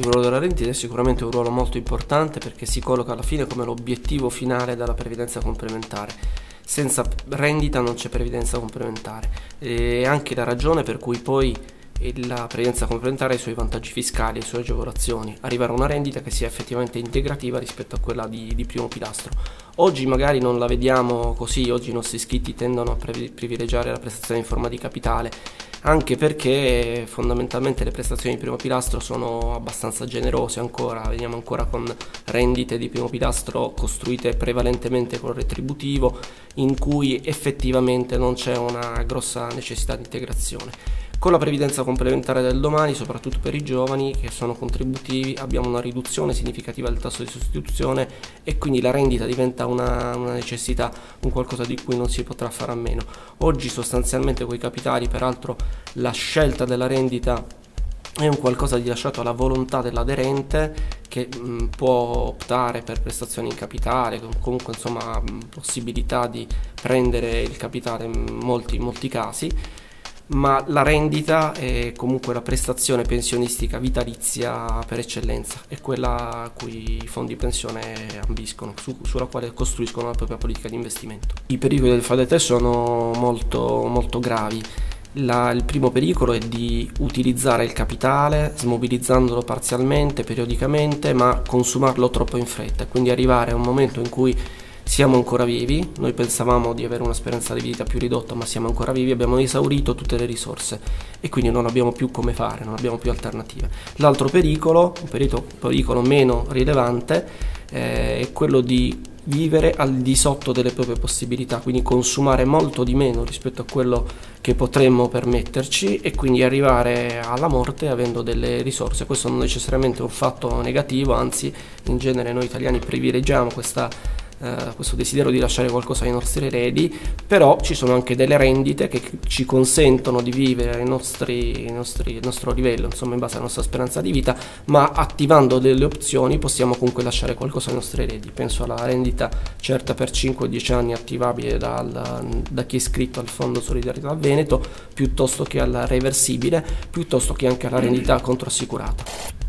Il ruolo della rendita è sicuramente un ruolo molto importante perché si colloca alla fine come l'obiettivo finale della previdenza complementare. Senza rendita non c'è previdenza complementare. E anche la ragione per cui poi la previdenza complementare ha i suoi vantaggi fiscali, le sue agevolazioni, arrivare a una rendita che sia effettivamente integrativa rispetto a quella di, di, primo pilastro. Oggi magari non la vediamo così, oggi i nostri iscritti tendono a privilegiare la prestazione in forma di capitale, anche perché fondamentalmente le prestazioni di primo pilastro sono abbastanza generose ancora, veniamo ancora con rendite di primo pilastro costruite prevalentemente con retributivo, in cui effettivamente non c'è una grossa necessità di integrazione. Con la previdenza complementare del domani, soprattutto per i giovani che sono contributivi, abbiamo una riduzione significativa del tasso di sostituzione e quindi la rendita diventa una, una necessità, un qualcosa di cui non si potrà fare a meno. Oggi sostanzialmente quei capitali, peraltro la scelta della rendita è un qualcosa di lasciato alla volontà dell'aderente che mh, può optare per prestazioni in capitale, comunque insomma possibilità di prendere il capitale in molti, in molti casi ma la rendita è comunque la prestazione pensionistica vitalizia per eccellenza, è quella a cui i fondi pensione ambiscono, su, sulla quale costruiscono la propria politica di investimento. I pericoli del FADETE sono molto, molto gravi. La, il primo pericolo è di utilizzare il capitale smobilizzandolo parzialmente, periodicamente, ma consumarlo troppo in fretta, quindi arrivare a un momento in cui siamo ancora vivi, noi pensavamo di avere una speranza di vita più ridotta ma siamo ancora vivi, abbiamo esaurito tutte le risorse e quindi non abbiamo più come fare, non abbiamo più alternative. L'altro pericolo, un pericolo, meno rilevante, eh, è quello di vivere al di sotto delle proprie possibilità, quindi consumare molto di meno rispetto a quello che potremmo permetterci e quindi arrivare alla morte avendo delle risorse. Questo non è necessariamente un fatto negativo, anzi in genere noi italiani privilegiamo questa eh, questo desiderio di lasciare qualcosa ai nostri eredi, però ci sono anche delle rendite che ci consentono di vivere nostri, nostri, il nostro livello, insomma in base alla nostra speranza di vita, ma attivando delle opzioni possiamo comunque lasciare qualcosa ai nostri eredi. Penso alla rendita certa per 5-10 anni attivabile dal, da chi è iscritto al Fondo Solidarietà Veneto, piuttosto che alla reversibile, piuttosto che anche alla rendita controassicurata.